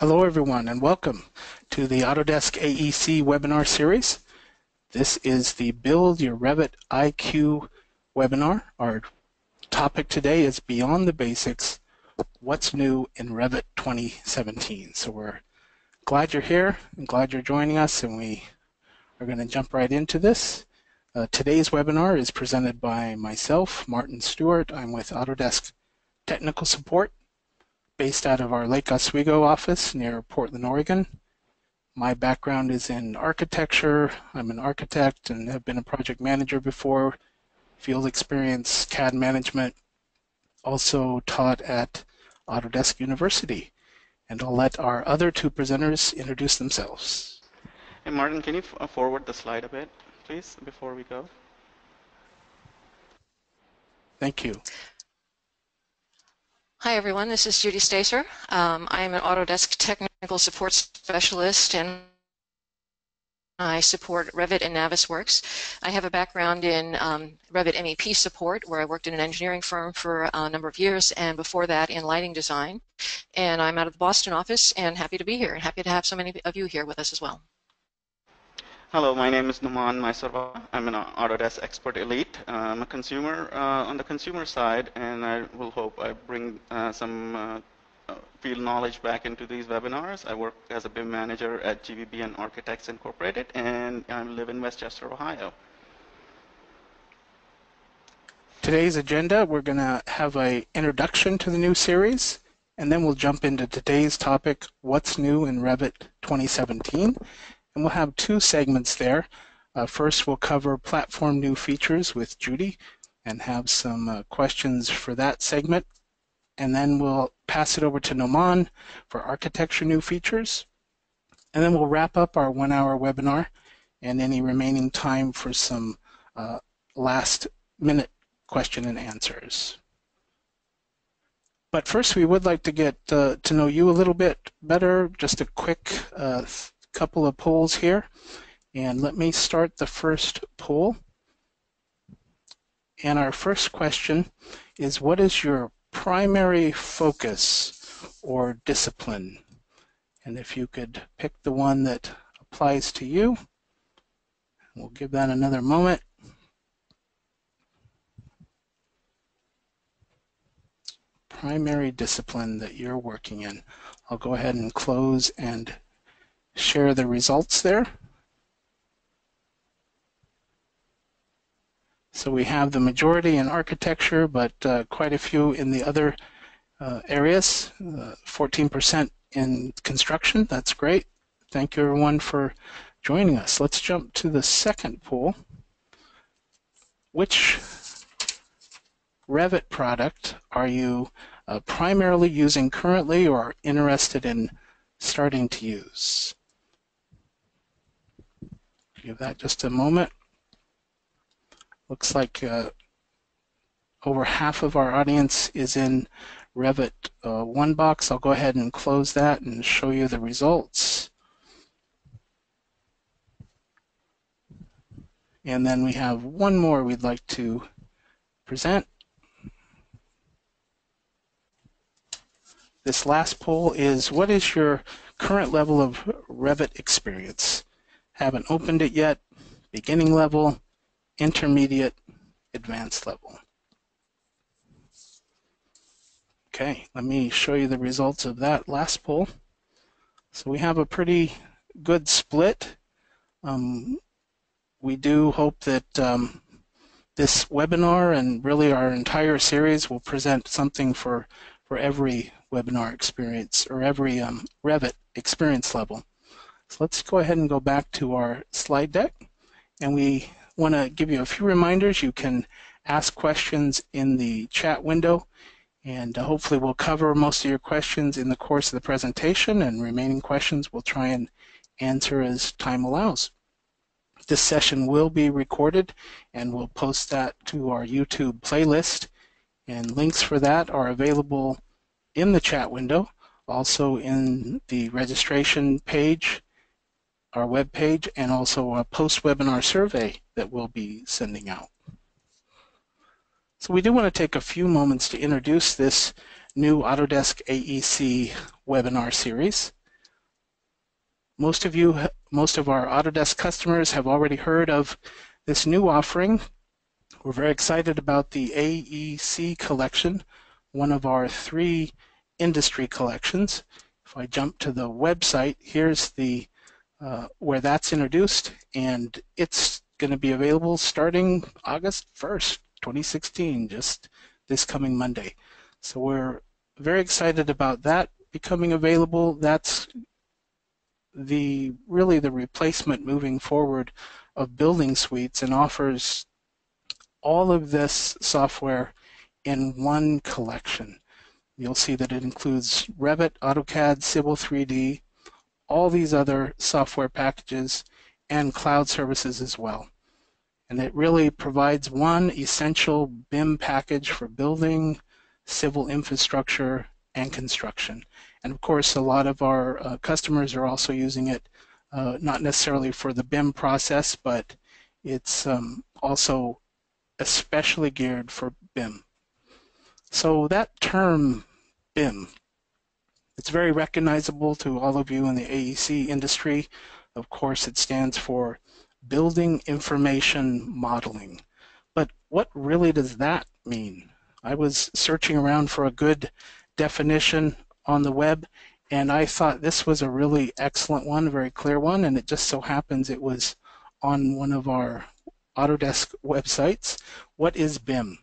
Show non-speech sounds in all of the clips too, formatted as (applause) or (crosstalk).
Hello everyone and welcome to the Autodesk AEC webinar series. This is the Build Your Revit IQ webinar. Our topic today is Beyond the Basics, What's New in Revit 2017. So we're glad you're here and glad you're joining us and we are going to jump right into this. Uh, today's webinar is presented by myself, Martin Stewart. I'm with Autodesk Technical Support based out of our Lake Oswego office near Portland, Oregon. My background is in architecture. I'm an architect and have been a project manager before, field experience, CAD management, also taught at Autodesk University. And I'll let our other two presenters introduce themselves. Hey, Martin, can you uh, forward the slide a bit, please, before we go? Thank you. Hi, everyone. This is Judy Stacer. Um, I am an Autodesk Technical Support Specialist, and I support Revit and Navisworks. I have a background in um, Revit MEP support, where I worked in an engineering firm for a number of years, and before that in lighting design. And I'm out of the Boston office, and happy to be here, and happy to have so many of you here with us as well. Hello, my name is Numan Maisarwa. I'm an Autodesk Expert Elite. I'm a consumer uh, on the consumer side, and I will hope I bring uh, some uh, uh, field knowledge back into these webinars. I work as a BIM manager at GBBN Architects Incorporated, and I live in West Chester, Ohio. Today's agenda, we're going to have an introduction to the new series, and then we'll jump into today's topic, What's New in Revit 2017? And we'll have two segments there. Uh, first, we'll cover platform new features with Judy and have some uh, questions for that segment. And then we'll pass it over to Noman for architecture new features. And then we'll wrap up our one hour webinar and any remaining time for some uh, last minute question and answers. But first, we would like to get uh, to know you a little bit better. Just a quick uh, couple of polls here. And let me start the first poll. And our first question is what is your primary focus or discipline? And if you could pick the one that applies to you, we'll give that another moment. Primary discipline that you're working in. I'll go ahead and close and share the results there. So we have the majority in architecture, but uh, quite a few in the other uh, areas, 14% uh, in construction. That's great. Thank you everyone for joining us. Let's jump to the second pool. Which Revit product are you uh, primarily using currently or interested in starting to use? Give that just a moment. Looks like uh, over half of our audience is in Revit uh, one box. I'll go ahead and close that and show you the results. And then we have one more we'd like to present. This last poll is what is your current level of Revit experience? Haven't opened it yet, beginning level, intermediate, advanced level. Okay, let me show you the results of that last poll. So we have a pretty good split. Um, we do hope that um, this webinar and really our entire series will present something for, for every webinar experience or every um, Revit experience level. So let's go ahead and go back to our slide deck. And we want to give you a few reminders. You can ask questions in the chat window. And uh, hopefully we'll cover most of your questions in the course of the presentation. And remaining questions we'll try and answer as time allows. This session will be recorded and we'll post that to our YouTube playlist. And links for that are available in the chat window, also in the registration page our web page and also a post-webinar survey that we'll be sending out. So we do want to take a few moments to introduce this new Autodesk AEC webinar series. most of you, most of our Autodesk customers have already heard of this new offering. We're very excited about the AEC collection, one of our three industry collections. If I jump to the website, here's the uh, where that's introduced, and it's going to be available starting August 1st, 2016, just this coming Monday. So we're very excited about that becoming available. That's the really the replacement moving forward of building suites and offers all of this software in one collection. You'll see that it includes Revit, AutoCAD, Civil 3D, all these other software packages, and cloud services as well. And it really provides one essential BIM package for building, civil infrastructure, and construction. And of course, a lot of our uh, customers are also using it, uh, not necessarily for the BIM process, but it's um, also especially geared for BIM. So that term BIM, it's very recognizable to all of you in the AEC industry. Of course, it stands for Building Information Modeling. But what really does that mean? I was searching around for a good definition on the web, and I thought this was a really excellent one, a very clear one, and it just so happens it was on one of our Autodesk websites. What is BIM?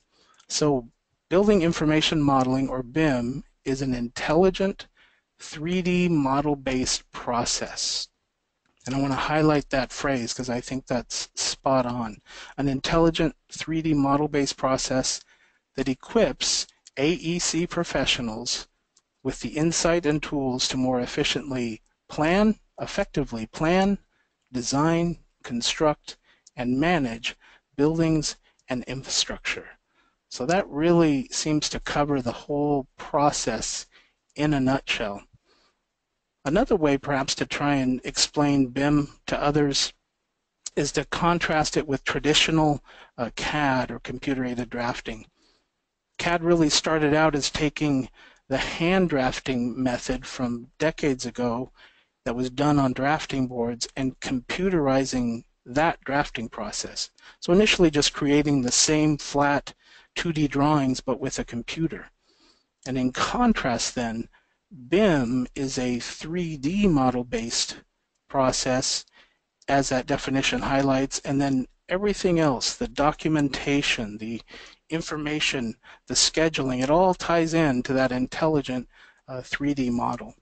So Building Information Modeling, or BIM, is an intelligent 3D model-based process. And I want to highlight that phrase because I think that's spot on. An intelligent 3D model-based process that equips AEC professionals with the insight and tools to more efficiently plan, effectively plan, design, construct, and manage buildings and infrastructure. So that really seems to cover the whole process in a nutshell. Another way perhaps to try and explain BIM to others is to contrast it with traditional uh, CAD or computer-aided drafting. CAD really started out as taking the hand drafting method from decades ago that was done on drafting boards and computerizing that drafting process. So initially just creating the same flat 2D drawings but with a computer. And in contrast then, BIM is a 3D model-based process as that definition highlights, and then everything else, the documentation, the information, the scheduling, it all ties in to that intelligent uh, 3D model.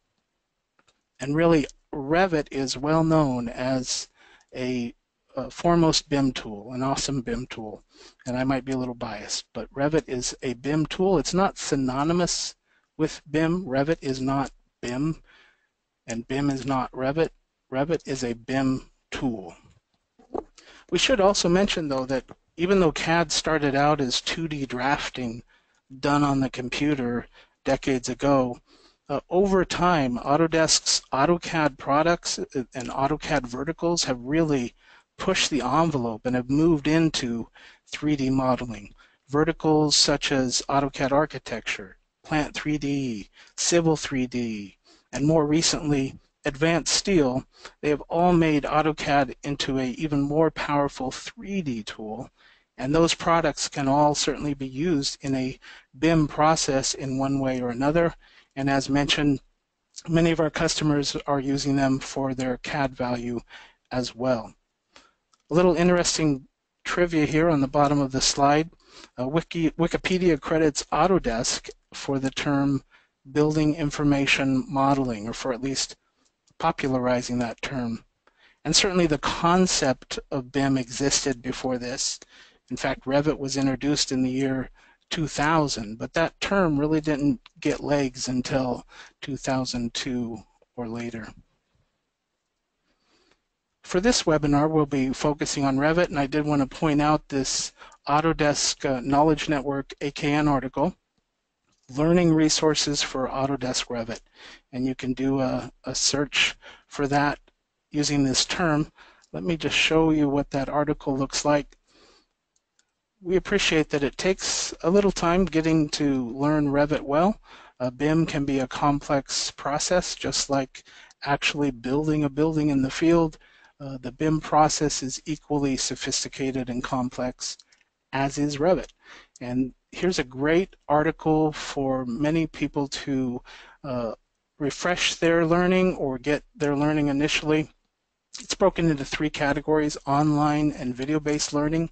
And really, Revit is well known as a, a, foremost BIM tool, an awesome BIM tool. And I might be a little biased, but Revit is a BIM tool. It's not synonymous with BIM. Revit is not BIM, and BIM is not Revit. Revit is a BIM tool. We should also mention, though, that even though CAD started out as 2D drafting done on the computer decades ago, uh, over time, Autodesk's AutoCAD products uh, and AutoCAD verticals have really pushed the envelope and have moved into 3D modeling. Verticals such as AutoCAD Architecture, Plant 3D, Civil 3D, and more recently, Advanced Steel, they have all made AutoCAD into an even more powerful 3D tool and those products can all certainly be used in a BIM process in one way or another. And as mentioned, many of our customers are using them for their CAD value as well. A little interesting trivia here on the bottom of the slide. Uh, Wiki, Wikipedia credits Autodesk for the term building information modeling, or for at least popularizing that term. And certainly the concept of BIM existed before this. In fact, Revit was introduced in the year 2000, but that term really didn't get legs until 2002 or later. For this webinar, we'll be focusing on Revit, and I did want to point out this Autodesk uh, Knowledge Network AKN article, Learning Resources for Autodesk Revit. And you can do a, a search for that using this term. Let me just show you what that article looks like we appreciate that it takes a little time getting to learn Revit well. Uh, BIM can be a complex process, just like actually building a building in the field, uh, the BIM process is equally sophisticated and complex, as is Revit. And here's a great article for many people to uh, refresh their learning or get their learning initially. It's broken into three categories, online and video-based learning.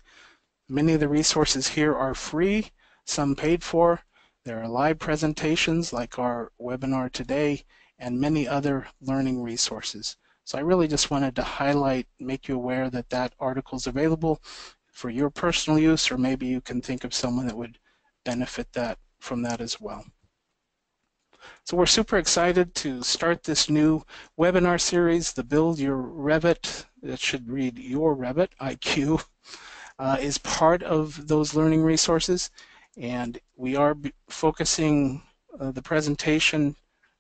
Many of the resources here are free, some paid for. There are live presentations like our webinar today and many other learning resources. So I really just wanted to highlight, make you aware that that article is available for your personal use, or maybe you can think of someone that would benefit that from that as well. So we're super excited to start this new webinar series, the Build Your Revit, that should read Your Revit, IQ, uh, is part of those learning resources. And we are focusing uh, the presentation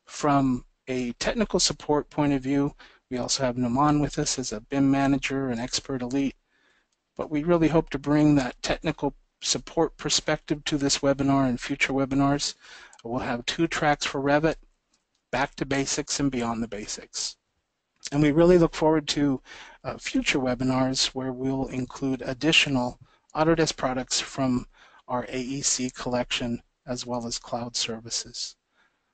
from a technical support point of view. We also have Naman with us as a BIM manager an expert elite. But we really hope to bring that technical support perspective to this webinar and future webinars. We'll have two tracks for Revit, back to basics and beyond the basics. And we really look forward to uh, future webinars where we'll include additional Autodesk products from our AEC collection as well as cloud services.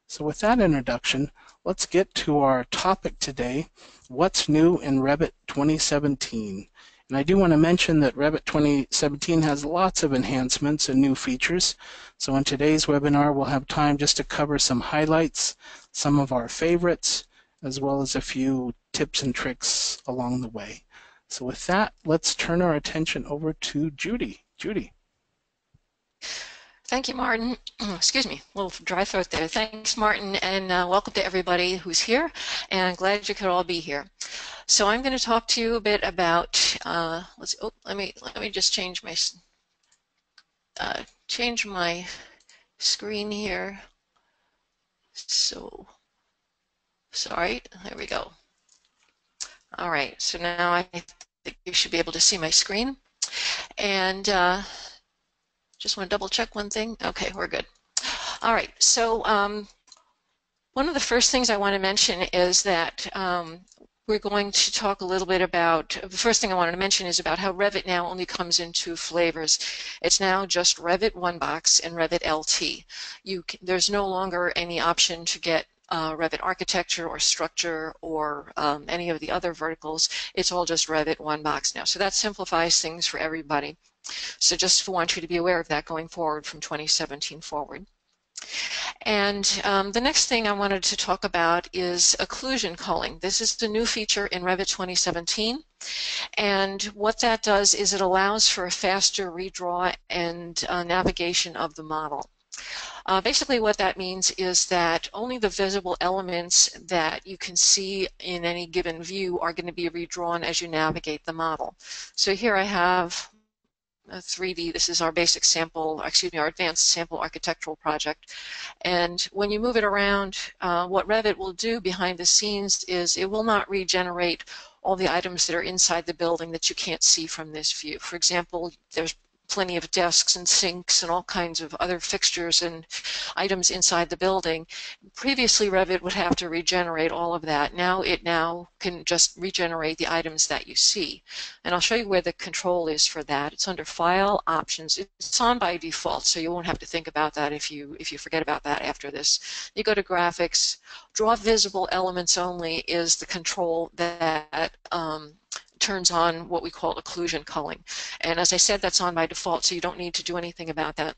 So with that introduction, let's get to our topic today, what's new in Revit 2017. And I do want to mention that Revit 2017 has lots of enhancements and new features. So in today's webinar, we'll have time just to cover some highlights, some of our favorites, as well as a few tips and tricks along the way. So with that, let's turn our attention over to Judy. Judy. Thank you, Martin. (clears throat) Excuse me, a little dry throat there. Thanks, Martin, and uh, welcome to everybody who's here, and glad you could all be here. So I'm going to talk to you a bit about. Uh, let's. Oh, let me let me just change my uh, change my screen here. So sorry. There we go. All right. So now I think you should be able to see my screen, and uh, just want to double check one thing. Okay, we're good. All right. So. Um, one of the first things I want to mention is that um, we're going to talk a little bit about, the first thing I wanted to mention is about how Revit now only comes in two flavors. It's now just Revit One Box and Revit LT. You can, there's no longer any option to get uh, Revit architecture or structure or um, any of the other verticals. It's all just Revit One Box now. So that simplifies things for everybody. So just want you to be aware of that going forward from 2017 forward. And um, the next thing I wanted to talk about is occlusion culling. This is the new feature in Revit 2017. And what that does is it allows for a faster redraw and uh, navigation of the model. Uh, basically what that means is that only the visible elements that you can see in any given view are going to be redrawn as you navigate the model. So here I have 3D. This is our basic sample, excuse me, our advanced sample architectural project. And when you move it around, uh, what Revit will do behind the scenes is it will not regenerate all the items that are inside the building that you can't see from this view. For example, there's plenty of desks and sinks and all kinds of other fixtures and items inside the building. Previously, Revit would have to regenerate all of that. Now it now can just regenerate the items that you see. And I'll show you where the control is for that. It's under File, Options. It's on by default, so you won't have to think about that if you if you forget about that after this. You go to Graphics. Draw Visible Elements Only is the control that um, turns on what we call occlusion culling. And as I said, that's on by default, so you don't need to do anything about that.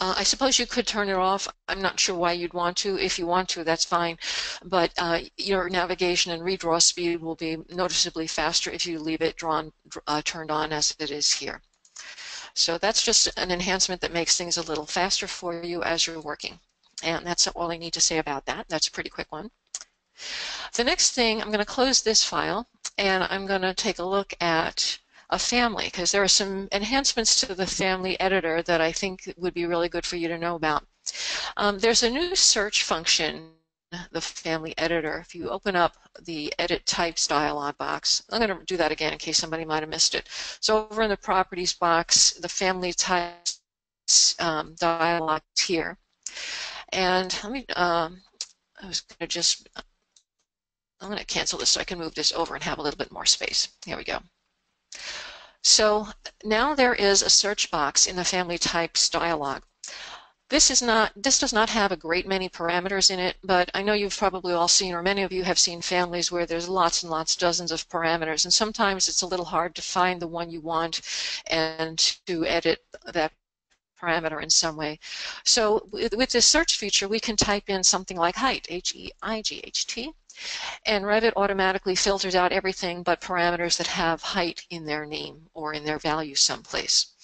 Uh, I suppose you could turn it off. I'm not sure why you'd want to. If you want to, that's fine. But uh, your navigation and redraw speed will be noticeably faster if you leave it drawn, uh, turned on as it is here. So that's just an enhancement that makes things a little faster for you as you're working. And that's all I need to say about that. That's a pretty quick one. The next thing, I'm going to close this file and I'm going to take a look at a family because there are some enhancements to the family editor that I think would be really good for you to know about. Um, there's a new search function the family editor. If you open up the edit types dialog box, I'm going to do that again in case somebody might have missed it. So over in the properties box, the family types um, dialog here. And let me, um, I was going to just I'm going to cancel this so I can move this over and have a little bit more space. Here we go. So now there is a search box in the family types dialog. This is not this does not have a great many parameters in it, but I know you've probably all seen, or many of you have seen families where there's lots and lots, dozens of parameters, and sometimes it's a little hard to find the one you want and to edit that parameter in some way. So with, with this search feature, we can type in something like height, H-E-I-G-H-T, and Revit automatically filters out everything but parameters that have height in their name or in their value someplace.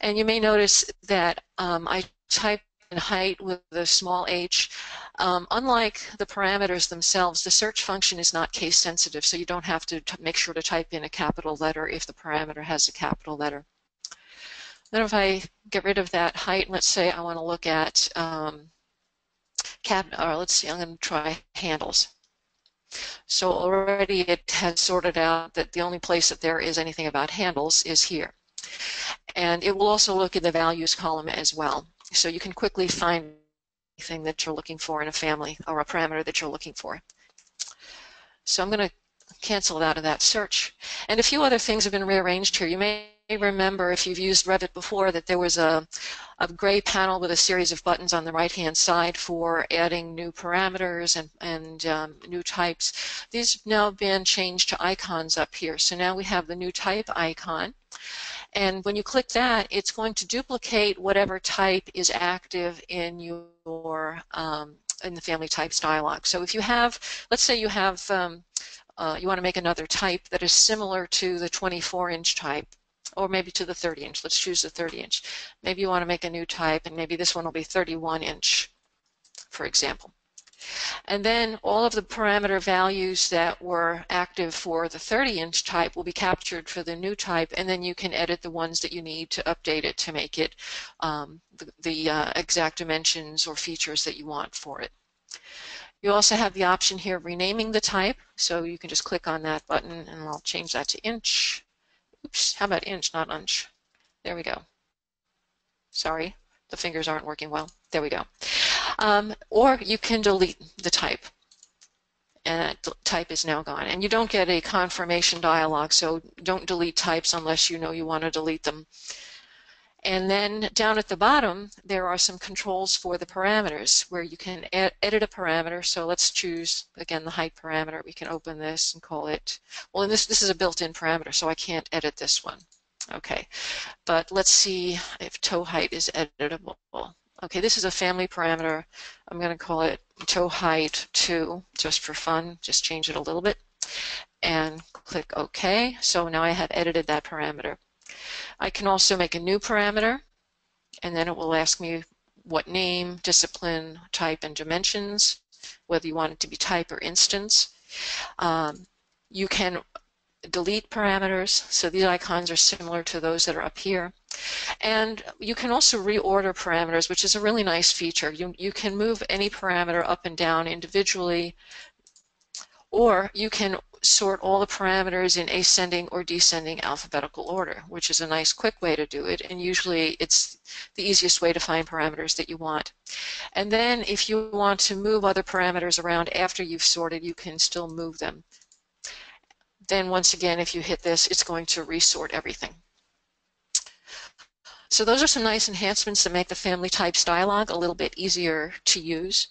And you may notice that um, I type in height with a small h. Um, unlike the parameters themselves, the search function is not case sensitive, so you don't have to make sure to type in a capital letter if the parameter has a capital letter. Then if I get rid of that height, let's say I want to look at um, cabinet, or let's see, I'm going to try handles. So already it has sorted out that the only place that there is anything about handles is here. And it will also look in the values column as well. So you can quickly find anything that you're looking for in a family or a parameter that you're looking for. So I'm going to cancel out of that search. And a few other things have been rearranged here. You may remember if you've used Revit before that there was a, a gray panel with a series of buttons on the right hand side for adding new parameters and, and um, new types. These have now been changed to icons up here. So now we have the new type icon. And when you click that, it's going to duplicate whatever type is active in your um, in the family types dialog. So if you have, let's say you have, um, uh, you want to make another type that is similar to the 24 inch type, or maybe to the 30 inch. Let's choose the 30 inch. Maybe you want to make a new type, and maybe this one will be 31 inch, for example. And then all of the parameter values that were active for the 30 inch type will be captured for the new type and then you can edit the ones that you need to update it to make it um, the, the uh, exact dimensions or features that you want for it. You also have the option here of renaming the type so you can just click on that button and I'll change that to inch. Oops, how about inch, not inch? There we go. Sorry, the fingers aren't working well. There we go. Um, or you can delete the type and that type is now gone. And you don't get a confirmation dialog, so don't delete types unless you know you want to delete them. And then down at the bottom, there are some controls for the parameters where you can ed edit a parameter. So let's choose, again, the height parameter. We can open this and call it, well, and this, this is a built-in parameter, so I can't edit this one. Okay, but let's see if toe height is editable. Okay, this is a family parameter. I'm going to call it toe height 2 just for fun. Just change it a little bit and click OK. So now I have edited that parameter. I can also make a new parameter and then it will ask me what name, discipline, type, and dimensions, whether you want it to be type or instance. Um, you can delete parameters. So these icons are similar to those that are up here. And you can also reorder parameters, which is a really nice feature. You, you can move any parameter up and down individually, or you can sort all the parameters in ascending or descending alphabetical order, which is a nice quick way to do it. And usually it's the easiest way to find parameters that you want. And then if you want to move other parameters around after you've sorted, you can still move them then once again, if you hit this, it's going to resort everything. So those are some nice enhancements that make the family types dialog a little bit easier to use.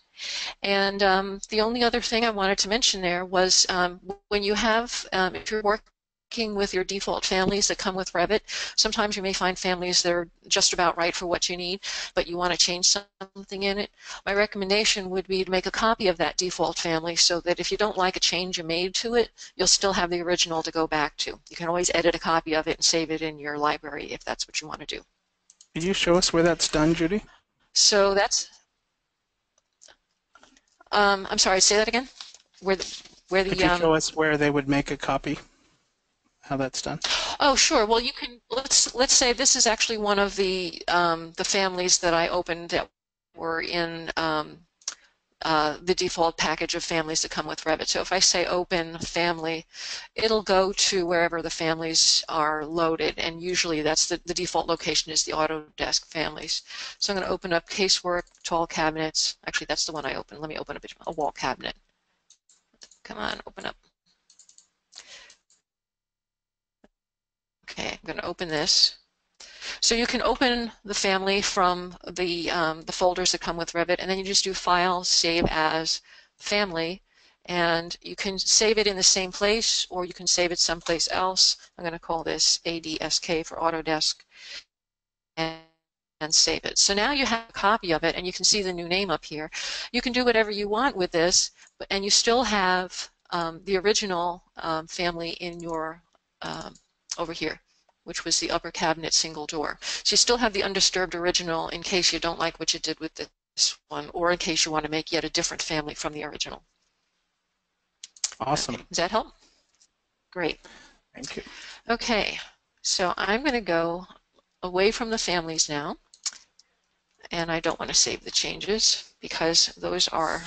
And um, the only other thing I wanted to mention there was um, when you have, um, if you're working with your default families that come with Revit. Sometimes you may find families that are just about right for what you need, but you want to change something in it. My recommendation would be to make a copy of that default family so that if you don't like a change you made to it, you'll still have the original to go back to. You can always edit a copy of it and save it in your library if that's what you want to do. Can you show us where that's done, Judy? So that's, um, I'm sorry, say that again? Where the, where the, Could you um, show us where they would make a copy? How that's done? Oh, sure. Well, you can let's let's say this is actually one of the um, the families that I opened that were in um, uh, the default package of families that come with Revit. So if I say open family, it'll go to wherever the families are loaded, and usually that's the, the default location is the Autodesk families. So I'm going to open up casework, tall cabinets. Actually, that's the one I opened. Let me open up a wall cabinet. come on, open up. Okay, I'm going to open this. So you can open the family from the, um, the folders that come with Revit, and then you just do File, Save As, Family, and you can save it in the same place, or you can save it someplace else. I'm going to call this ADSK for Autodesk, and, and save it. So now you have a copy of it, and you can see the new name up here. You can do whatever you want with this, and you still have um, the original um, family in your um, over here which was the upper cabinet single door. So you still have the undisturbed original in case you don't like what you did with this one, or in case you want to make yet a different family from the original. Awesome. Okay. Does that help? Great. Thank you. Okay, so I'm going to go away from the families now. And I don't want to save the changes because those are,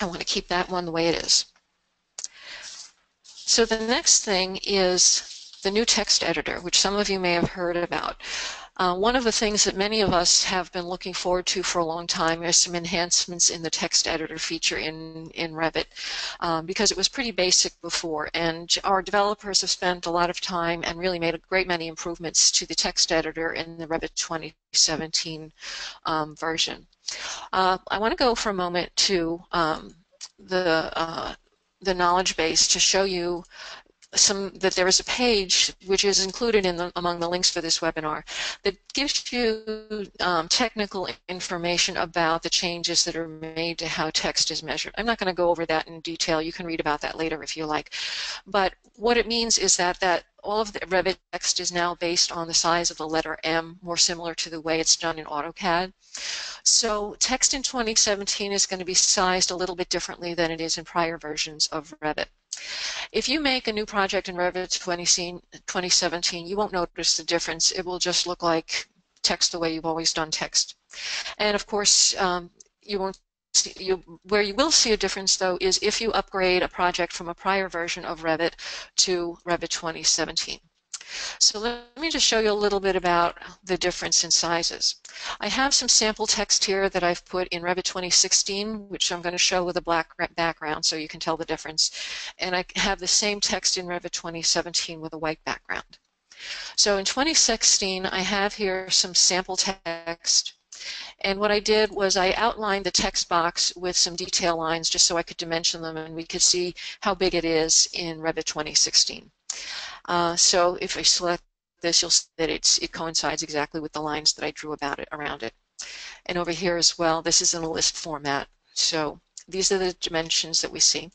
I want to keep that one the way it is. So the next thing is the new text editor, which some of you may have heard about. Uh, one of the things that many of us have been looking forward to for a long time is some enhancements in the text editor feature in, in Revit um, because it was pretty basic before and our developers have spent a lot of time and really made a great many improvements to the text editor in the Revit 2017 um, version. Uh, I want to go for a moment to um, the uh, the knowledge base to show you some that there is a page which is included in the, among the links for this webinar that gives you um, technical information about the changes that are made to how text is measured. I'm not going to go over that in detail. You can read about that later if you like. But what it means is that that all of the Revit text is now based on the size of the letter M, more similar to the way it's done in AutoCAD. So text in 2017 is going to be sized a little bit differently than it is in prior versions of Revit. If you make a new project in Revit 2017, you won't notice the difference. It will just look like text the way you've always done text. And of course, um, you won't see, you, where you will see a difference though is if you upgrade a project from a prior version of Revit to Revit 2017. So let me just show you a little bit about the difference in sizes. I have some sample text here that I've put in Revit 2016, which I'm going to show with a black background so you can tell the difference. And I have the same text in Revit 2017 with a white background. So in 2016, I have here some sample text and what I did was I outlined the text box with some detail lines just so I could dimension them and we could see how big it is in Revit 2016. Uh, so if I select this, you'll see that it's, it coincides exactly with the lines that I drew about it around it. And over here as well, this is in a list format. So these are the dimensions that we see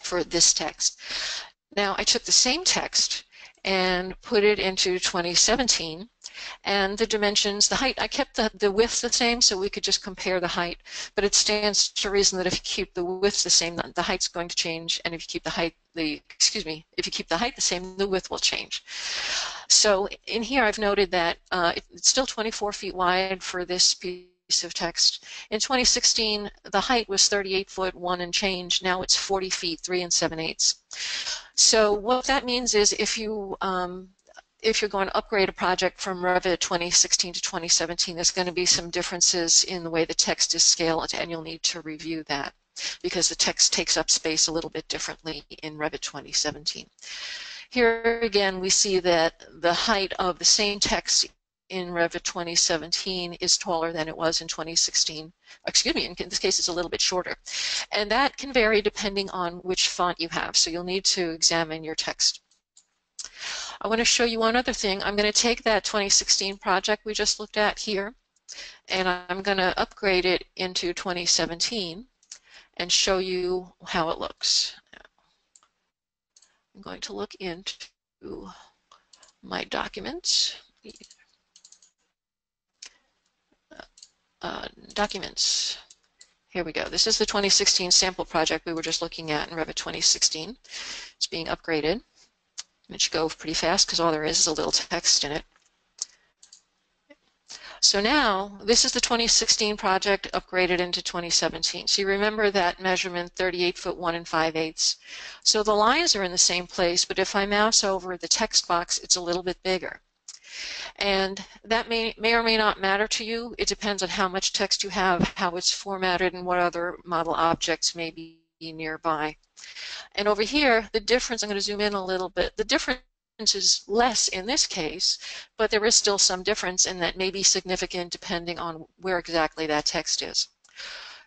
for this text. Now I took the same text and put it into 2017 and the dimensions, the height, I kept the, the width the same so we could just compare the height, but it stands to reason that if you keep the width the same, the height's going to change, and if you keep the height, the, excuse me, if you keep the height the same, the width will change. So in here I've noted that uh, it's still 24 feet wide for this piece of text. In 2016, the height was 38 foot 1 and change. Now it's 40 feet 3 and 7 eighths. So what that means is if you um, if you're going to upgrade a project from Revit 2016 to 2017, there's going to be some differences in the way the text is scaled, and you'll need to review that because the text takes up space a little bit differently in Revit 2017. Here again, we see that the height of the same text in Revit 2017 is taller than it was in 2016. Excuse me, in this case it's a little bit shorter. And that can vary depending on which font you have, so you'll need to examine your text. I want to show you one other thing. I'm going to take that 2016 project we just looked at here, and I'm going to upgrade it into 2017 and show you how it looks. I'm going to look into my documents. Uh, documents. Here we go. This is the 2016 sample project we were just looking at in Revit 2016. It's being upgraded. It should go pretty fast because all there is is a little text in it. So now, this is the 2016 project upgraded into 2017. So you remember that measurement 38 foot 1 and 5 eighths. So the lines are in the same place, but if I mouse over the text box, it's a little bit bigger. And that may, may or may not matter to you. It depends on how much text you have, how it's formatted, and what other model objects may be nearby. And over here, the difference, I'm going to zoom in a little bit, the difference is less in this case, but there is still some difference and that may be significant depending on where exactly that text is.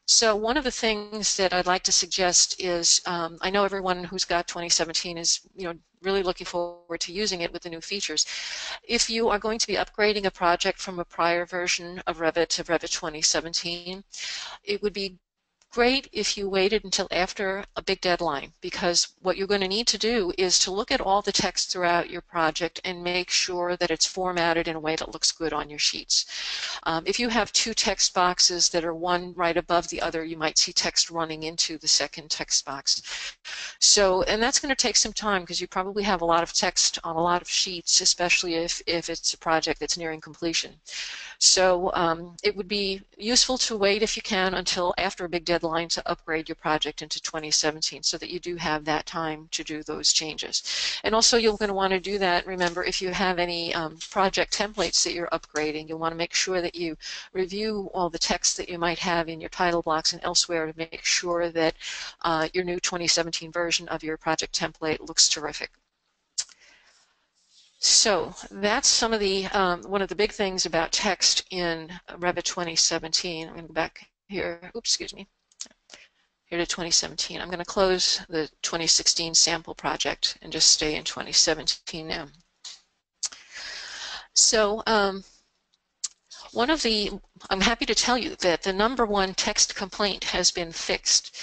So one of the things that I'd like to suggest is, um, I know everyone who's got 2017 is, you know, really looking forward to using it with the new features. If you are going to be upgrading a project from a prior version of Revit to Revit 2017, it would be great if you waited until after a big deadline because what you're going to need to do is to look at all the text throughout your project and make sure that it's formatted in a way that looks good on your sheets. Um, if you have two text boxes that are one right above the other, you might see text running into the second text box. So, and that's going to take some time because you probably have a lot of text on a lot of sheets, especially if, if it's a project that's nearing completion. So um, it would be useful to wait if you can until after a big deadline to upgrade your project into 2017 so that you do have that time to do those changes. And also you're going to want to do that, remember, if you have any um, project templates that you're upgrading, you'll want to make sure that you review all the text that you might have in your title blocks and elsewhere to make sure that uh, your new 2017 version of your project template looks terrific. So that's some of the, um, one of the big things about text in Revit 2017. I'm going to go back here, oops, excuse me, here to 2017. I'm going to close the 2016 sample project and just stay in 2017 now. So um, one of the, I'm happy to tell you that the number one text complaint has been fixed.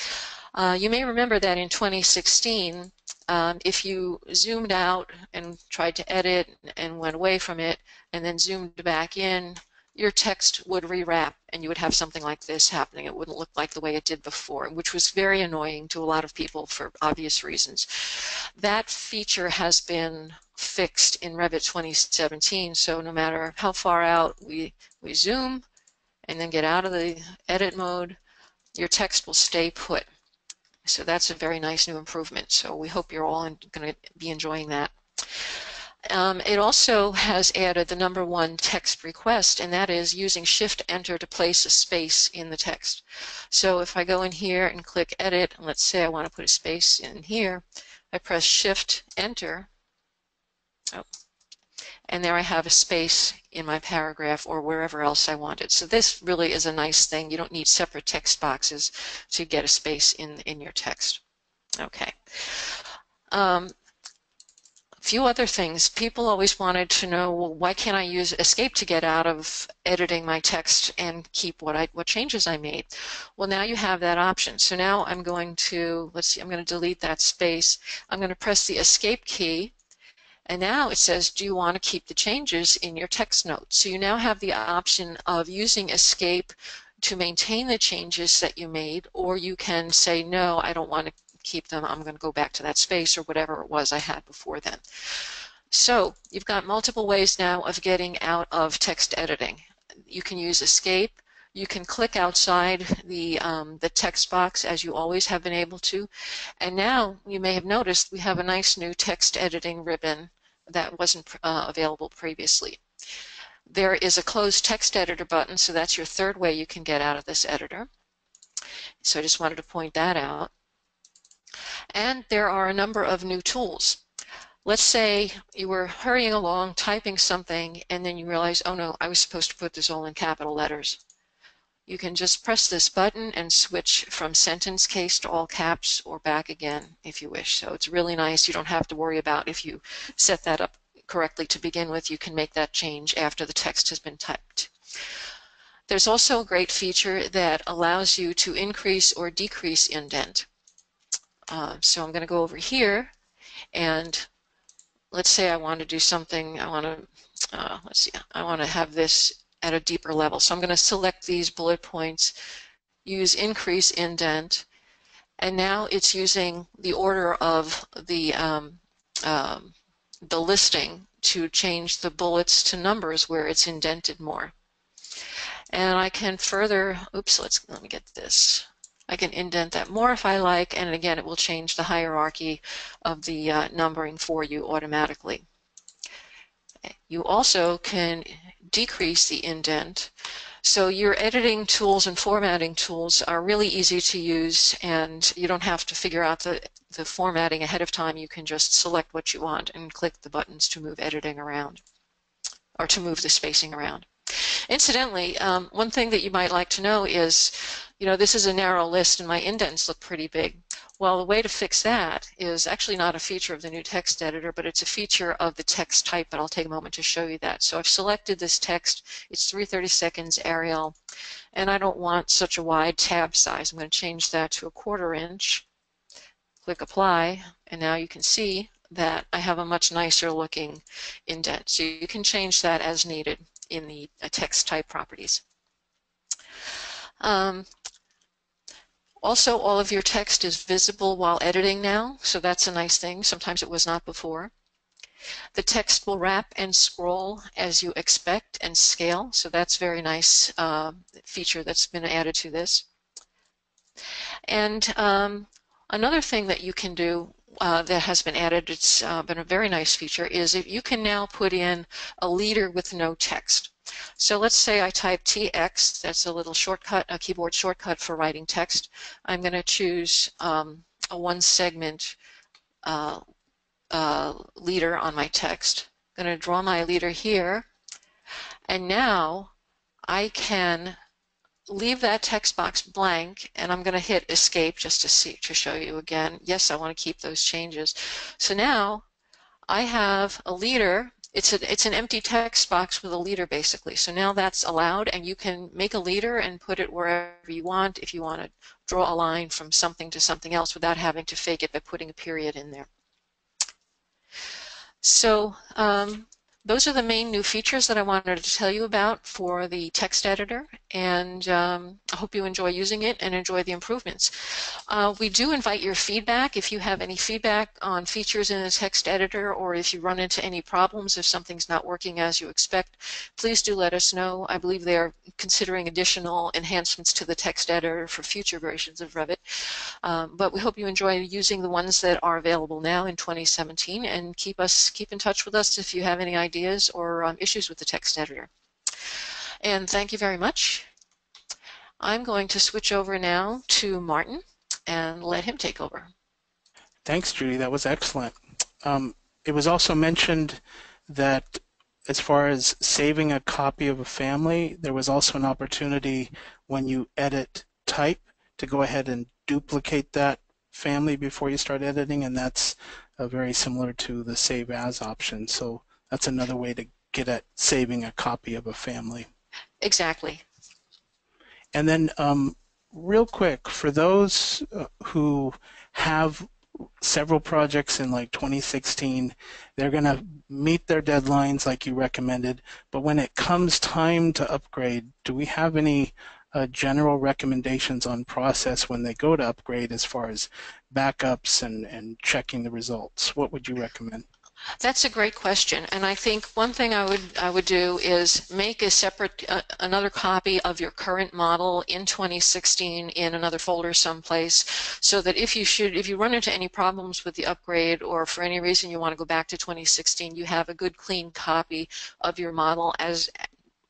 Uh, you may remember that in 2016, um, if you zoomed out and tried to edit and went away from it and then zoomed back in, your text would rewrap and you would have something like this happening. It wouldn't look like the way it did before, which was very annoying to a lot of people for obvious reasons. That feature has been fixed in Revit 2017, so no matter how far out we, we zoom and then get out of the edit mode, your text will stay put. So that's a very nice new improvement. So we hope you're all going to be enjoying that. Um, it also has added the number one text request, and that is using Shift-Enter to place a space in the text. So if I go in here and click Edit, and let's say I want to put a space in here, I press Shift-Enter, oh, and there I have a space in my paragraph or wherever else I want it. So this really is a nice thing. You don't need separate text boxes to get a space in, in your text. Okay. Um, few other things. People always wanted to know, well, why can't I use Escape to get out of editing my text and keep what I what changes I made? Well, now you have that option. So now I'm going to, let's see, I'm going to delete that space. I'm going to press the Escape key and now it says, do you want to keep the changes in your text note? So you now have the option of using escape to maintain the changes that you made, or you can say, no, I don't want to keep them. I'm going to go back to that space or whatever it was I had before then. So you've got multiple ways now of getting out of text editing. You can use escape. You can click outside the, um, the text box as you always have been able to. And now you may have noticed we have a nice new text editing ribbon that wasn't uh, available previously. There is a closed text editor button, so that's your third way you can get out of this editor. So I just wanted to point that out. And there are a number of new tools. Let's say you were hurrying along, typing something, and then you realize, oh no, I was supposed to put this all in capital letters. You can just press this button and switch from sentence case to all caps or back again if you wish. So it's really nice. You don't have to worry about if you set that up correctly to begin with. You can make that change after the text has been typed. There's also a great feature that allows you to increase or decrease indent. Uh, so I'm going to go over here and let's say I want to do something, I want to, uh, let's see, I want to have this at a deeper level. So I'm going to select these bullet points, use increase indent, and now it's using the order of the, um, um, the listing to change the bullets to numbers where it's indented more. And I can further, oops, let's, let me get this. I can indent that more if I like, and again, it will change the hierarchy of the uh, numbering for you automatically. You also can decrease the indent. So your editing tools and formatting tools are really easy to use and you don't have to figure out the, the formatting ahead of time. You can just select what you want and click the buttons to move editing around or to move the spacing around. Incidentally, um, one thing that you might like to know is, you know, this is a narrow list and my indents look pretty big. Well, the way to fix that is actually not a feature of the new text editor, but it's a feature of the text type, but I'll take a moment to show you that. So I've selected this text, it's 330 seconds Arial, and I don't want such a wide tab size. I'm going to change that to a quarter inch. Click apply, and now you can see that I have a much nicer looking indent. So you can change that as needed in the uh, text type properties. Um, also, all of your text is visible while editing now, so that's a nice thing. Sometimes it was not before. The text will wrap and scroll as you expect and scale, so that's very nice uh, feature that's been added to this. And um, another thing that you can do uh, that has been added, it's uh, been a very nice feature, is if you can now put in a leader with no text. So let's say I type TX, that's a little shortcut, a keyboard shortcut for writing text. I'm going to choose um, a one segment uh, uh, leader on my text. I'm going to draw my leader here. And now I can leave that text box blank and I'm going to hit escape just to see to show you again. Yes, I want to keep those changes. So now I have a leader it's a, it's an empty text box with a leader basically. So now that's allowed and you can make a leader and put it wherever you want if you want to draw a line from something to something else without having to fake it by putting a period in there. So um, those are the main new features that I wanted to tell you about for the text editor, and um, I hope you enjoy using it and enjoy the improvements. Uh, we do invite your feedback. If you have any feedback on features in the text editor, or if you run into any problems, if something's not working as you expect, please do let us know. I believe they're considering additional enhancements to the text editor for future versions of Revit. Um, but we hope you enjoy using the ones that are available now in 2017, and keep us keep in touch with us if you have any ideas ideas or um, issues with the text editor. And thank you very much. I'm going to switch over now to Martin and let him take over. Thanks, Judy. That was excellent. Um, it was also mentioned that as far as saving a copy of a family, there was also an opportunity when you edit type to go ahead and duplicate that family before you start editing, and that's uh, very similar to the save as option. So that's another way to get at saving a copy of a family. Exactly. And then, um, real quick, for those uh, who have several projects in like 2016, they're going to meet their deadlines like you recommended. But when it comes time to upgrade, do we have any uh, general recommendations on process when they go to upgrade as far as backups and, and checking the results? What would you recommend? That's a great question, and I think one thing I would I would do is make a separate uh, another copy of your current model in 2016 in another folder someplace, so that if you should if you run into any problems with the upgrade or for any reason you want to go back to 2016, you have a good clean copy of your model as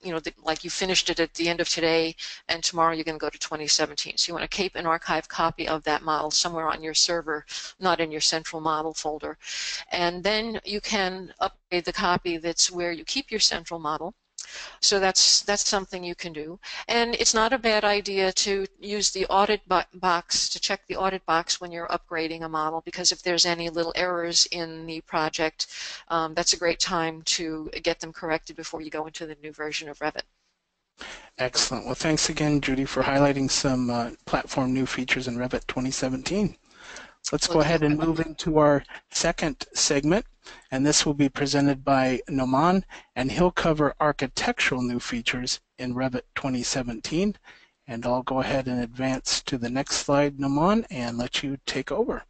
you know, the, like you finished it at the end of today, and tomorrow you're going to go to 2017. So you want to keep an archive copy of that model somewhere on your server, not in your central model folder. And then you can upgrade the copy that's where you keep your central model so that's that's something you can do. And it's not a bad idea to use the audit box to check the audit box when you're upgrading a model because if there's any little errors in the project, um, that's a great time to get them corrected before you go into the new version of Revit. Excellent. Well, thanks again, Judy, for highlighting some uh, platform new features in Revit 2017. Let's go ahead and move into our second segment, and this will be presented by Noman, and he'll cover architectural new features in Revit 2017. And I'll go ahead and advance to the next slide, Noman, and let you take over.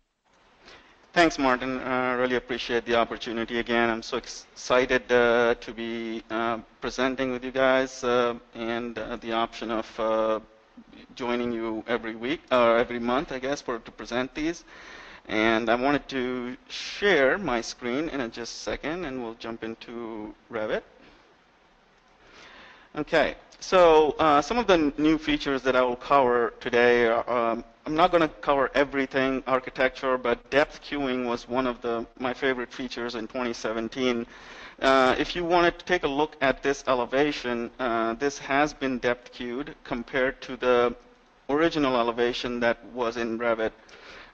Thanks, Martin. Uh, really appreciate the opportunity again. I'm so excited uh, to be uh, presenting with you guys uh, and uh, the option of uh, joining you every week or every month, I guess, for to present these. And I wanted to share my screen in a just a second, and we'll jump into Revit. Okay, so uh, some of the new features that I will cover today, are, um, I'm not going to cover everything architecture, but depth cueing was one of the my favorite features in 2017. Uh, if you wanted to take a look at this elevation, uh, this has been depth cued compared to the original elevation that was in Revit.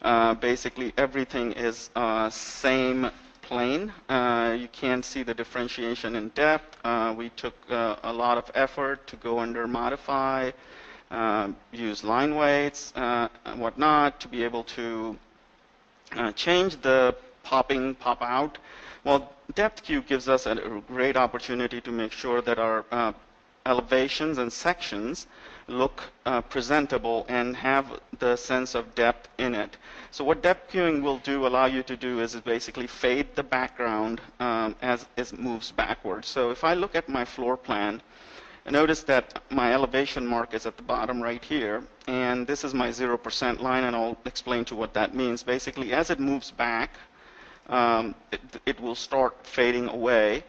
Uh, basically, everything is uh, same plane. Uh, you can't see the differentiation in depth. Uh, we took a lot of effort to go under modify, use line weights, and whatnot to be able to change the popping pop out. Well, depth cue gives us a great opportunity to make sure that our uh, elevations and sections look uh, presentable and have the sense of depth in it. So what depth cueing will do, allow you to do, is basically fade the background um, as it moves backwards. So if I look at my floor plan, notice that my elevation mark is at the bottom right here, and this is my 0% line, and I'll explain to what that means. Basically, as it moves back, um, it, it will start fading away.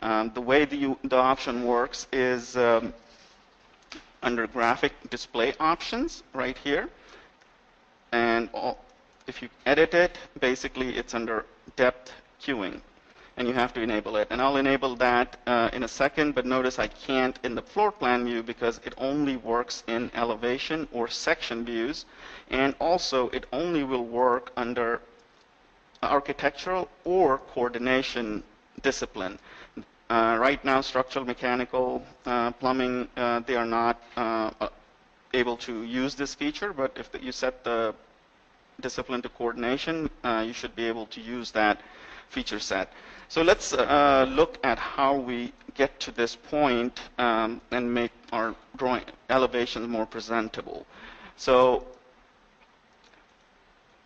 Um, the way the, the option works is um, under graphic display options right here. And all, if you edit it, basically it's under depth cueing. And you have to enable it. And I'll enable that uh, in a second, but notice I can't in the floor plan view because it only works in elevation or section views. And also, it only will work under architectural or coordination discipline. Uh, right now, structural, mechanical, uh, plumbing, uh, they are not uh, uh, able to use this feature, but if the, you set the discipline to coordination, uh, you should be able to use that feature set. So let's look at how we get to this point um, and make our drawing elevations more presentable. So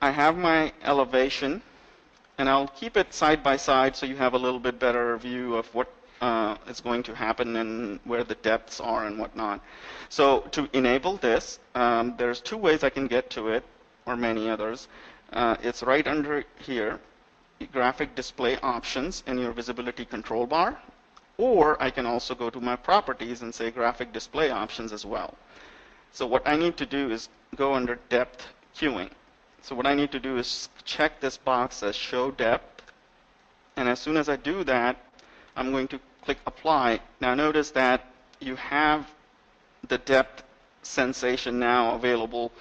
I have my elevation, and I'll keep it side by side so you have a little bit better view of what uh, is going to happen and where the depths are and whatnot. So to enable this, um, there's two ways I can get to it, or many others. Uh, it's right under here, graphic display options in your visibility control bar, or I can also go to my properties and say graphic display options as well. So what I need to do is go under depth cueing. So what I need to do is check this box as show depth, and as soon as I do that, I'm going to click apply. Now notice that you have the depth sensation now available,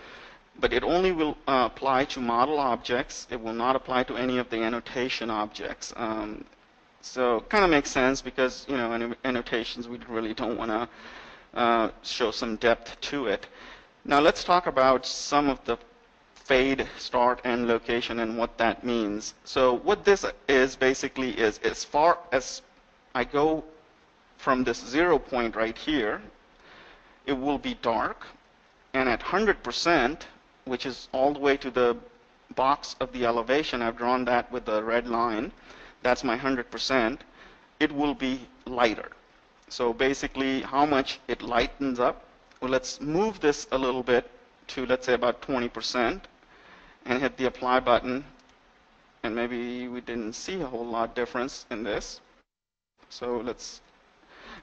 but it only will uh, apply to model objects. It will not apply to any of the annotation objects. Um, so kind of makes sense because you know anno- annotations we really don't want to uh, show some depth to it. Now let's talk about some of the fade, start, and location and what that means. So what this is basically is as far as I go from this zero point right here, it will be dark, and at 100%, which is all the way to the box of the elevation, I've drawn that with the red line, that's my 100%, it will be lighter. So basically, how much it lightens up, well, let's move this a little bit to, let's say, about 20%, and hit the apply button, and maybe we didn't see a whole lot difference in this. So let's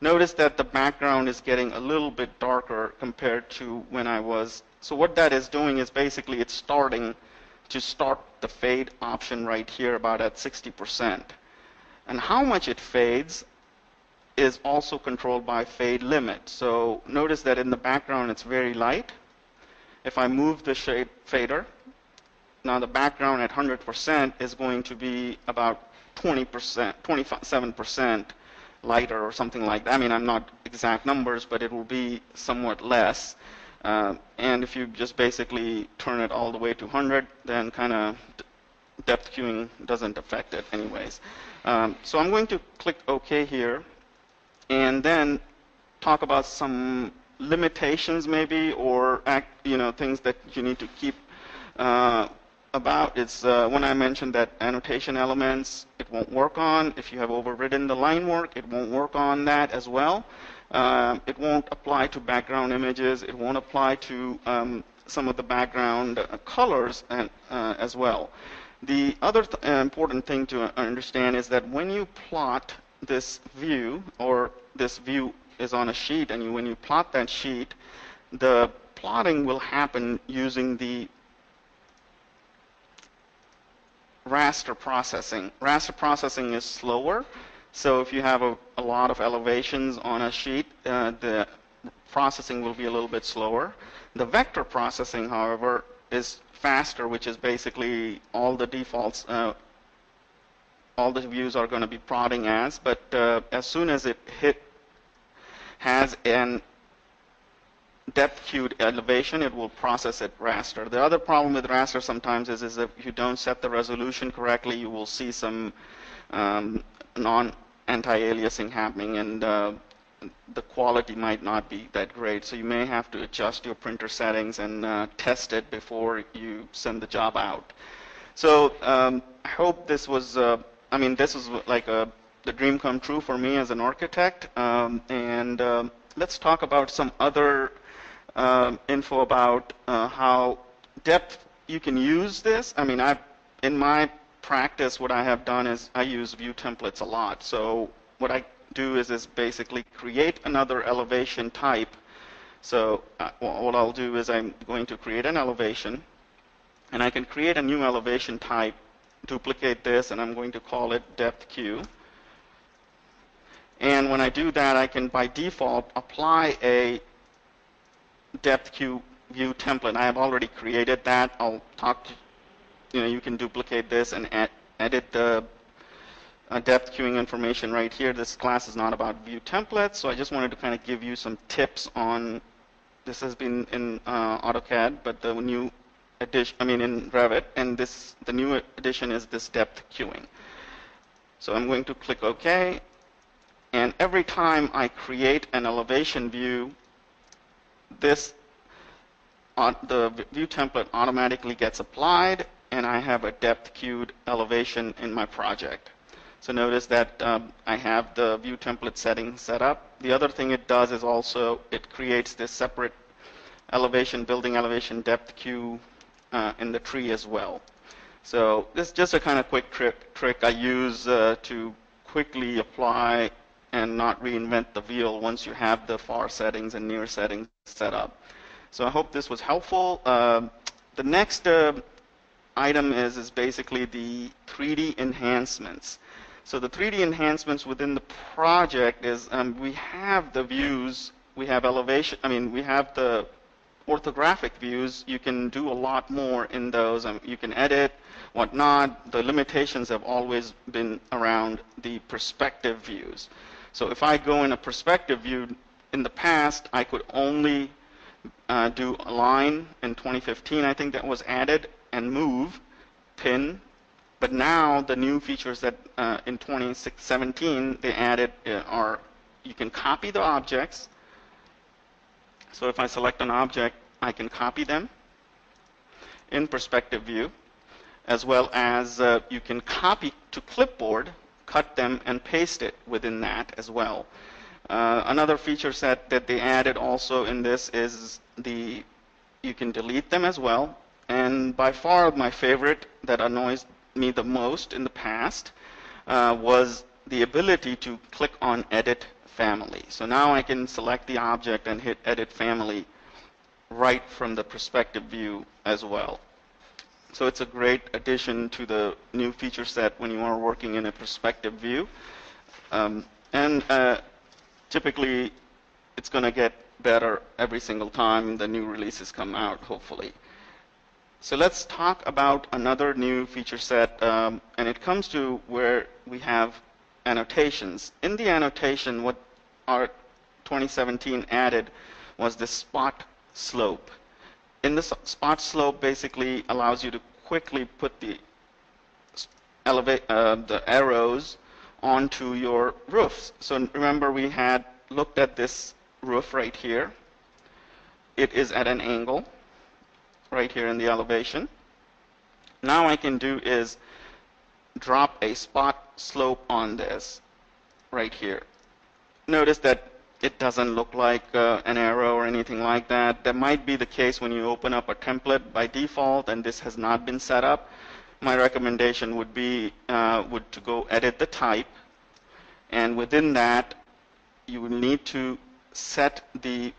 notice that the background is getting a little bit darker compared to when I was. So what that is doing is basically it's starting to start the fade option right here about at 60%. And how much it fades is also controlled by fade limit. So notice that in the background it's very light. If I move the shade fader, now the background at 100% is going to be about 20%, 27% lighter or something like that. I mean, I'm not exact numbers, but it will be somewhat less. Uh, and if you just basically turn it all the way to 100, then kind of depth cueing doesn't affect it anyways. Um, so I'm going to click OK here, and then talk about some limitations maybe, or act, you know things that you need to keep uh, about is uh, when I mentioned that annotation elements, it won't work on. If you have overridden the line work, it won't work on that as well. Um, it won't apply to background images. It won't apply to um, some of the background uh, colors and, uh, as well. The other th- uh, important thing to understand is that when you plot this view or this view is on a sheet and you, when you plot that sheet, the plotting will happen using the raster processing. Raster processing is slower, so if you have a, a lot of elevations on a sheet, uh, the processing will be a little bit slower. The vector processing, however, is faster, which is basically all the defaults, uh, all the views are going to be prodding as, but uh, as soon as it hit has an depth cued elevation, it will process it raster. The other problem with raster sometimes is, is if you don't set the resolution correctly, you will see some um, non anti-aliasing happening and uh, the quality might not be that great. So you may have to adjust your printer settings and uh, test it before you send the job out. So um, I hope this was, uh, I mean, this was like a, the dream come true for me as an architect. Um, and um, let's talk about some other um, info about uh, how depth you can use this. I mean, I've in my practice, what I have done is I use view templates a lot. So what I do is, is basically create another elevation type. So uh, what I'll do is I'm going to create an elevation, and I can create a new elevation type, duplicate this, and I'm going to call it depth Q. And when I do that, I can, by default, apply a depth Q view template. I have already created that. I'll talk to, you know, you can duplicate this and edit the uh, depth cueing information right here. This class is not about view templates, so I just wanted to kind of give you some tips on, this has been in uh, AutoCAD, but the new addition, I mean in Revit, and this, the new addition is this depth cueing. So I'm going to click OK, and every time I create an elevation view, this uh, the view template automatically gets applied and I have a depth cued elevation in my project. So notice that um, I have the view template setting set up. The other thing it does is also it creates this separate elevation, building elevation depth cue uh, in the tree as well. So this is just a kind of quick trick, trick I use uh, to quickly apply and not reinvent the wheel once you have the far settings and near settings set up. So I hope this was helpful. Uh, the next uh, item is, is basically the 3D enhancements. So the 3D enhancements within the project is um, we have the views, we have elevation, I mean, we have the orthographic views. You can do a lot more in those. Um, you can edit, whatnot. The limitations have always been around the perspective views. So if I go in a perspective view, in the past, I could only uh, do align in 2015, I think that was added, and move, pin. But now the new features that uh, in 2017 they added uh, are you can copy the objects. So if I select an object, I can copy them in perspective view, as well as uh, you can copy to clipboard cut them and paste it within that as well. Uh, another feature set that they added also in this is the you can delete them as well. And by far my favorite that annoys me the most in the past uh, was the ability to click on edit family. So now I can select the object and hit edit family right from the perspective view as well. So it's a great addition to the new feature set when you are working in a perspective view. Um, and uh, typically, it's going to get better every single time the new releases come out, hopefully. So let's talk about another new feature set, um, and it comes to where we have annotations. In the annotation, what our 2017 added was the spot slope in the spot slope basically allows you to quickly put the elevate uh, the arrows onto your roofs. So remember we had looked at this roof right here. It is at an angle right here in the elevation. Now I can do is drop a spot slope on this right here. Notice that it doesn't look like uh, an arrow or anything like that. That might be the case when you open up a template by default and this has not been set up. My recommendation would be uh, would to go edit the type and within that you will need to set the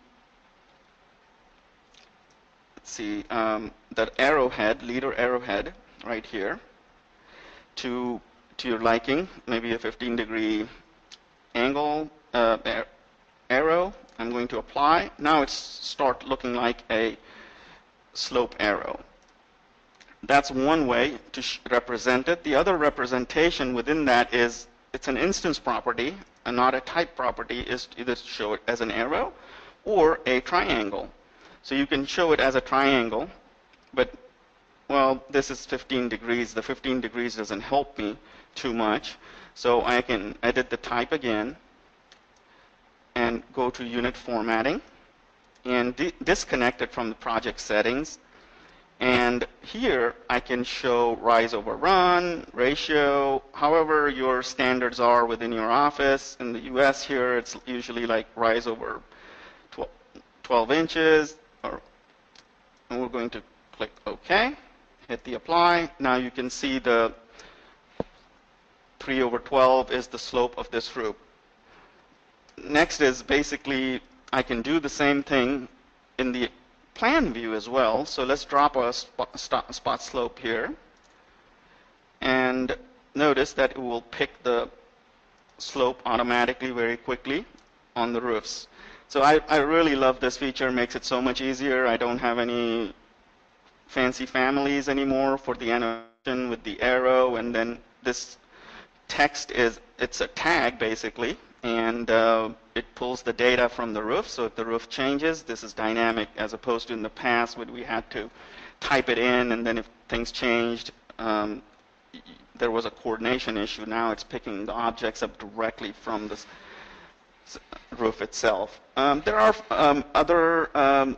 let's see um, the arrowhead, leader arrowhead, right here, to to your liking, maybe a 15 degree angle uh, arrow. I'm going to apply. Now it's start looking like a slope arrow. That's one way to represent it. The other representation within that is it's an instance property and not a type property is to either show it as an arrow or a triangle. So you can show it as a triangle, but well, this is 15 degrees. The 15 degrees doesn't help me too much. So I can edit the type again and go to unit formatting and di- disconnect it from the project settings. And here I can show rise over run, ratio, however your standards are within your office. In the US here, it's usually like rise over 12, 12 inches. Or, and we're going to click OK, hit the apply. Now you can see the 3 over 12 is the slope of this roof. Next is basically I can do the same thing in the plan view as well. So let's drop a spot, spot slope here. And notice that it will pick the slope automatically very quickly on the roofs. So I, I really love this feature. Makes it so much easier. I don't have any fancy families anymore for the animation with the arrow. And then this text is, it's a tag basically and uh, it pulls the data from the roof. So if the roof changes, this is dynamic as opposed to in the past when we had to type it in, and then if things changed, um, there was a coordination issue. Now it's picking the objects up directly from the roof itself. Um, there are um, other um,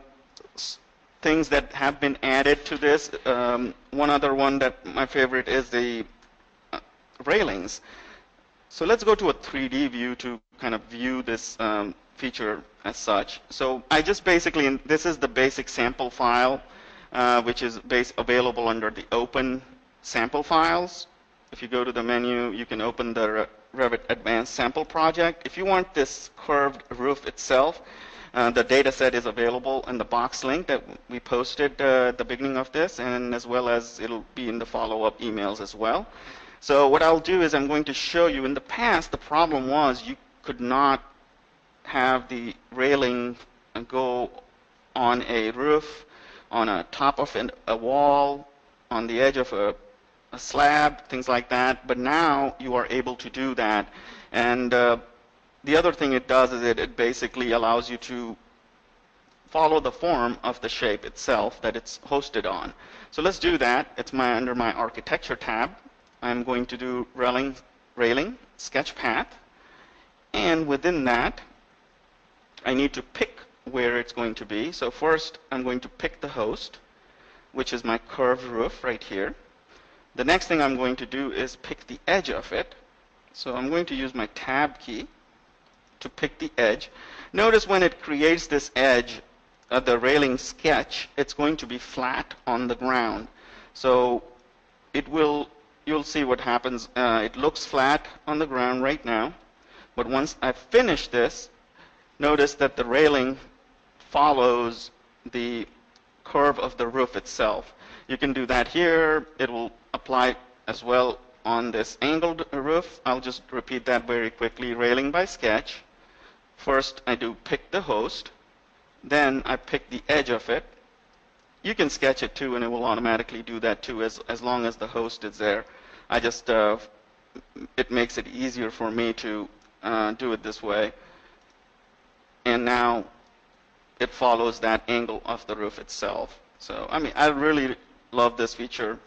things that have been added to this. Um, one other one that my favorite is the uh, railings. So let's go to a 3D view to kind of view this um, feature as such. So I just basically, this is the basic sample file, uh, which is base available under the open sample files. If you go to the menu, you can open the Revit Advanced Sample Project. If you want this curved roof itself, uh, the data set is available in the box link that we posted uh, at the beginning of this, and as well as it'll be in the follow-up emails as well. So what I'll do is I'm going to show you, in the past, the problem was you could not have the railing go on a roof, on a top of an, a wall, on the edge of a, a, slab, things like that. But now you are able to do that. And uh, the other thing it does is it, it basically allows you to follow the form of the shape itself that it's hosted on. So let's do that. It's my under my architecture tab. I'm going to do railing, railing, sketch path. And within that, I need to pick where it's going to be. So first, I'm going to pick the host, which is my curved roof right here. The next thing I'm going to do is pick the edge of it. So I'm going to use my tab key to pick the edge. Notice when it creates this edge, uh, the railing sketch, it's going to be flat on the ground. So it will you'll see what happens. Uh, it looks flat on the ground right now, but once I finish this, notice that the railing follows the curve of the roof itself. You can do that here. It will apply as well on this angled roof. I'll just repeat that very quickly. Railing by sketch. First, I do pick the host. Then I pick the edge of it. You can sketch it too, and it will automatically do that too, as, as long as the host is there. I just, uh, it makes it easier for me to uh, do it this way. And now it follows that angle of the roof itself. So, I mean, I really love this feature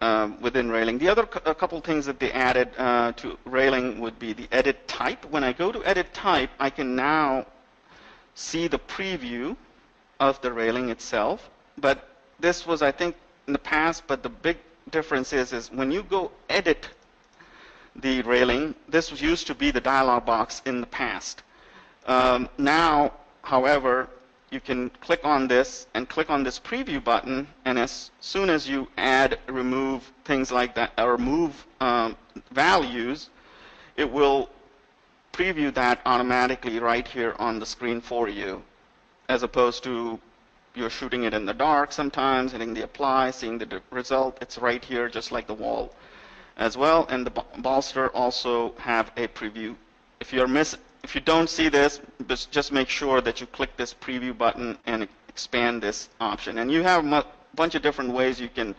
um, within railing. The other a couple things that they added uh, to railing would be the edit type. When I go to edit type, I can now see the preview of the railing itself. But this was, I think, in the past, but the big difference is, is when you go edit the railing, this used to be the dialog box in the past. Um, now, however, you can click on this and click on this preview button, and as soon as you add, remove things like that, or move um, values, it will preview that automatically right here on the screen for you, as opposed to you're shooting it in the dark sometimes, hitting the apply, seeing the result. It's right here, just like the wall as well. And the baluster also have a preview. If you're miss, if you don't see this, just just make sure that you click this preview button and expand this option. And you have a bunch of different ways you can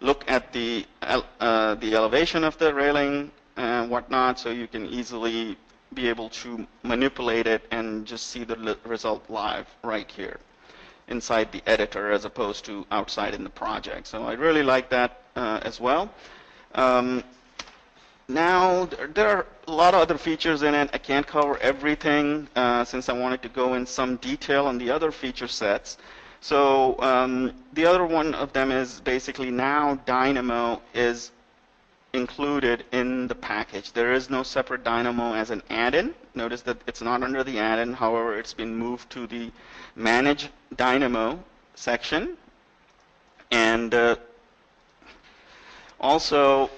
look at the uh, the elevation of the railing and whatnot, so you can easily be able to manipulate it and just see the result live right here inside the editor as opposed to outside in the project. So I really like that uh, as well. Um, now, there are a lot of other features in it. I can't cover everything uh, since I wanted to go in some detail on the other feature sets. So um, the other one of them is basically now Dynamo is included in the package. There is no separate Dynamo as an add-in. Notice that it's not under the add-in. However, it's been moved to the Manage Dynamo section. And uh, also,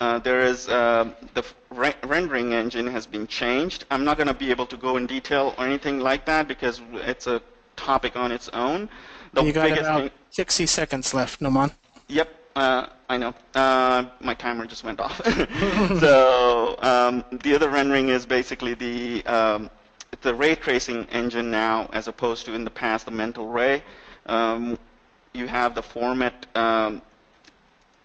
uh, there is uh, the re- rendering engine has been changed. I'm not going to be able to go in detail or anything like that because it's a topic on its own. The you got about 60 seconds left, Noman. Yep, uh, I know. Uh, my timer just went off. (laughs) so um, the other rendering is basically the um, the ray tracing engine now, as opposed to in the past the mental ray. Um, you have the FormIt um,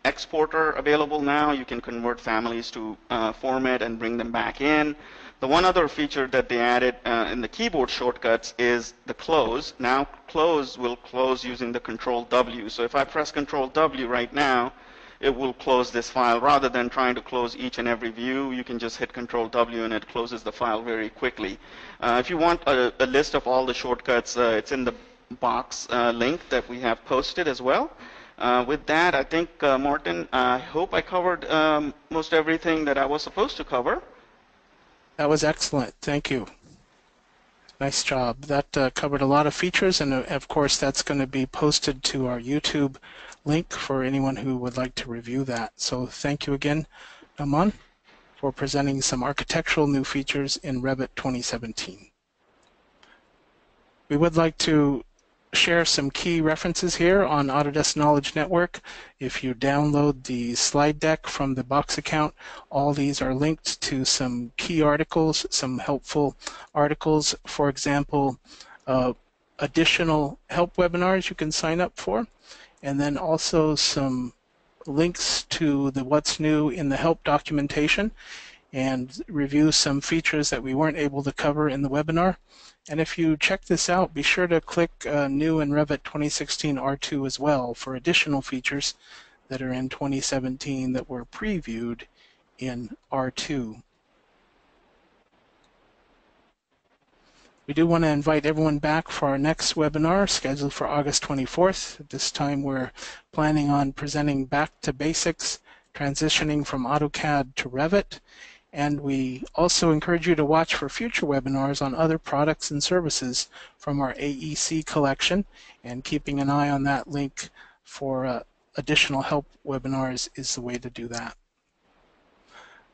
exporter available now. You can convert families to uh, FormIt and bring them back in. The one other feature that they added uh, in the keyboard shortcuts is the close. Now close will close using the control W. So if I press control W right now, it will close this file. Rather than trying to close each and every view, you can just hit control W and it closes the file very quickly. Uh, if you want a, a list of all the shortcuts, uh, it's in the box uh, link that we have posted as well. Uh, with that, I think, uh, Martin, I hope I covered um, most everything that I was supposed to cover. That was excellent. Thank you. Nice job. That uh, covered a lot of features, and uh, of course, that's going to be posted to our YouTube link for anyone who would like to review that. So, thank you again, Naman, for presenting some architectural new features in Revit 2017. We would like to share some key references here on Autodesk Knowledge Network. If you download the slide deck from the Box account, all these are linked to some key articles, some helpful articles. For example, uh, additional help webinars you can sign up for, and then also some links to the what's new in the help documentation and review some features that we weren't able to cover in the webinar. And if you check this out, be sure to click uh, New in Revit 2016 R2 as well for additional features that are in 2017 that were previewed in R2. We do want to invite everyone back for our next webinar scheduled for August 24th. At this time, we're planning on presenting back to basics, transitioning from AutoCAD to Revit. And we also encourage you to watch for future webinars on other products and services from our AEC collection. And keeping an eye on that link for uh, additional help webinars is the way to do that.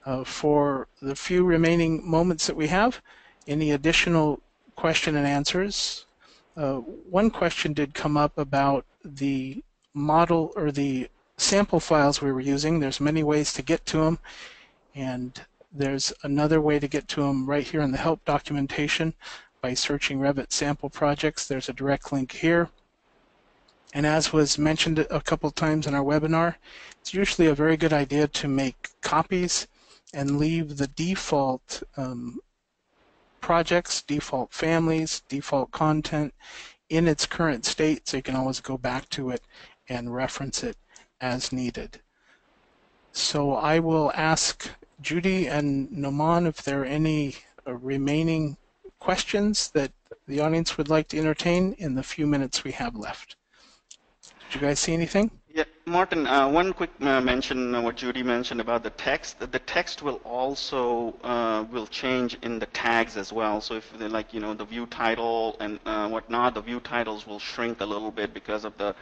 Uh, for the few remaining moments that we have, any additional question and answers? Uh, one question did come up about the model or the sample files we were using. There's many ways to get to them. And there's another way to get to them right here in the help documentation by searching Revit sample projects. There's a direct link here. And as was mentioned a couple times in our webinar, it's usually a very good idea to make copies and leave the default um, projects, default families, default content in its current state so you can always go back to it and reference it as needed. So I will ask Judy and Noman if there are any uh, remaining questions that the audience would like to entertain in the few minutes we have left. Did you guys see anything? Yeah, Martin, uh, one quick uh, mention, uh, what Judy mentioned about the text. The text will also uh, will change in the tags as well. So if like, you know, the view title and uh, whatnot, the view titles will shrink a little bit because of the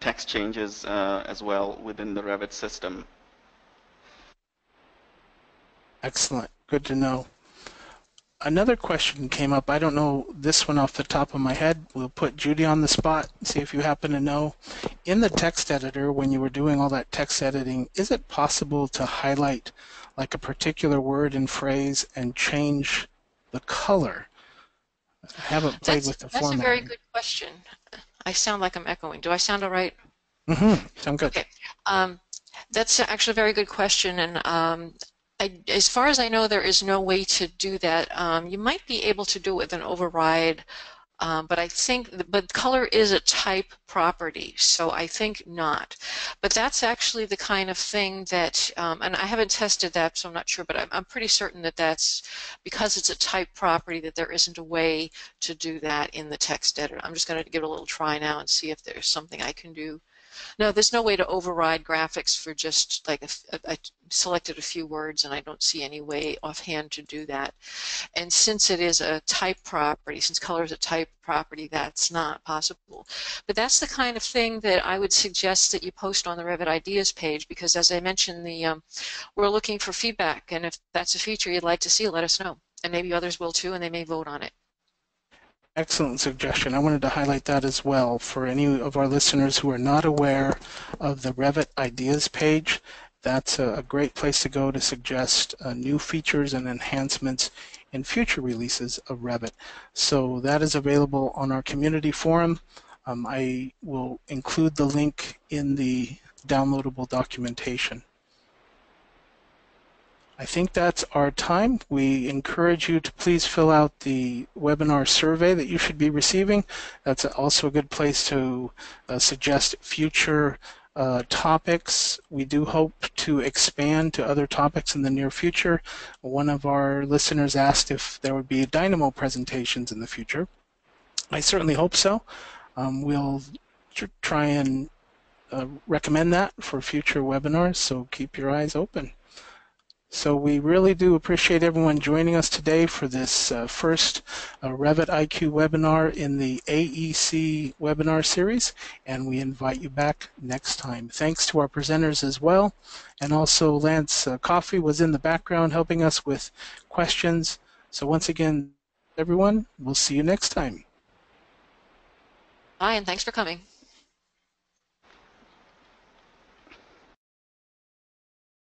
text changes uh, as well within the Revit system. Excellent. Good to know. another question came up. I don't know this one off the top of my head. We'll put Judy on the spot, see if you happen to know. In the text editor, when you were doing all that text editing, is it possible to highlight like a particular word and phrase and change the color? I haven't played That's, with the that's a very good question. I sound like I'm echoing. Do I sound all right? Mm-hmm. Sound good. Okay. Um, that's actually a very good question, and um, I, as far as I know, there is no way to do that. Um, you might be able to do it with an override, um, but I think, but color is a type property, so I think not. But that's actually the kind of thing that, um, and I haven't tested that, so I'm not sure, but I'm, I'm pretty certain that that's because it's a type property that there isn't a way to do that in the text editor. I'm just going to give it a little try now and see if there's something I can do. No, there's no way to override graphics for just like I selected a few words and I don't see any way offhand to do that. And since it is a type property, since color is a type property, that's not possible. But that's the kind of thing that I would suggest that you post on the Revit Ideas page because as I mentioned, the um, we're looking for feedback and if that's a feature you'd like to see, let us know. And maybe others will too and they may vote on it. Excellent suggestion. I wanted to highlight that as well for any of our listeners who are not aware of the Revit Ideas page. That's a, great place to go to suggest uh, new features and enhancements in future releases of Revit. So that is available on our community forum. Um, I will include the link in the downloadable documentation. I think that's our time. We encourage you to please fill out the webinar survey that you should be receiving. That's also a good place to uh, suggest future uh, topics. We do hope to expand to other topics in the near future. One of our listeners asked if there would be Dynamo presentations in the future. I certainly hope so. Um, we'll tr try and uh, recommend that for future webinars, so keep your eyes open. So we really do appreciate everyone joining us today for this uh, first uh, Revit IQ webinar in the AEC webinar series, and we invite you back next time. Thanks to our presenters as well, and also Lance uh, Coffey was in the background helping us with questions. So once again, everyone, we'll see you next time. Bye and thanks for coming.